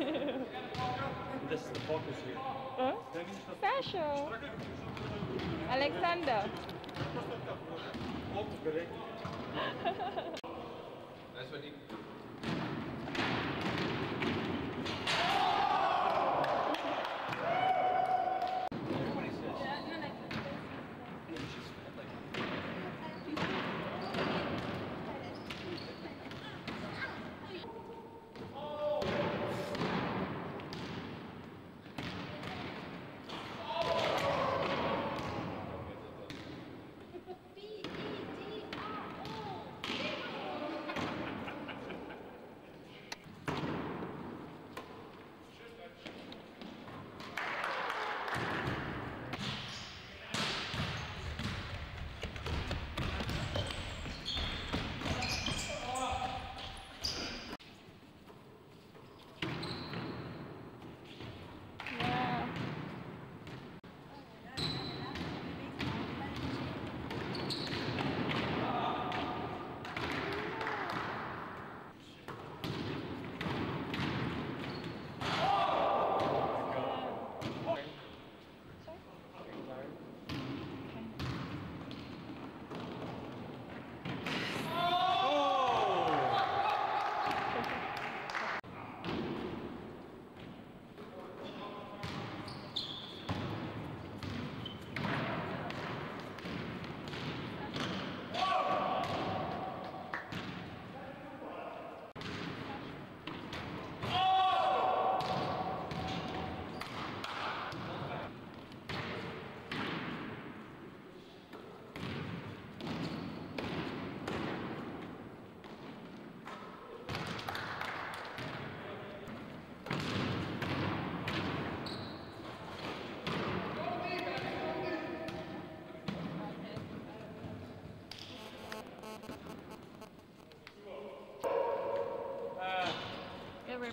this is the focus here. Huh? Special. Alexander. That's what he...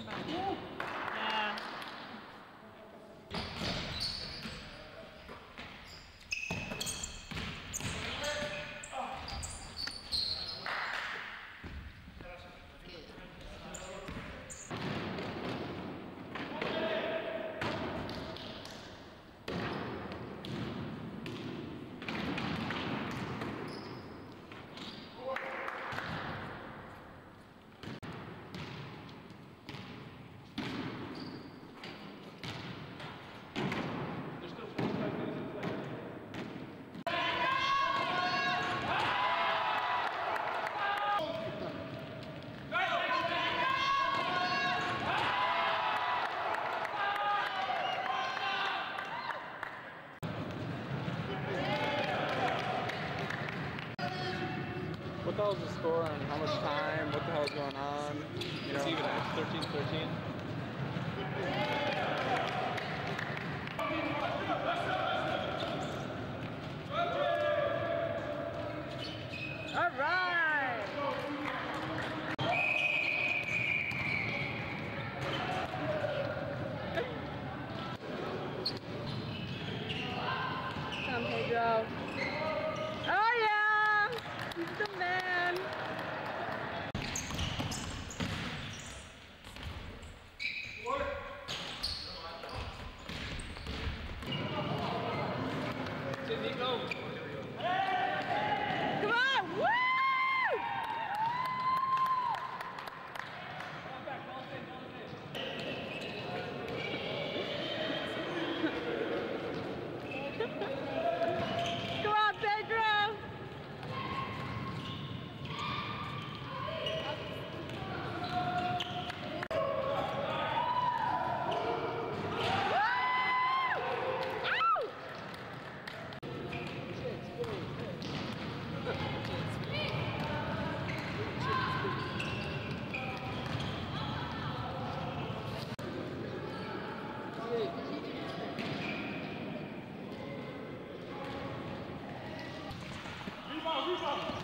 Yeah. hell is the score and how much time? What the hell is going on? You know, it's even at 13 13. All right. Come, Pedro. Oh yeah, he's the man. Thank you.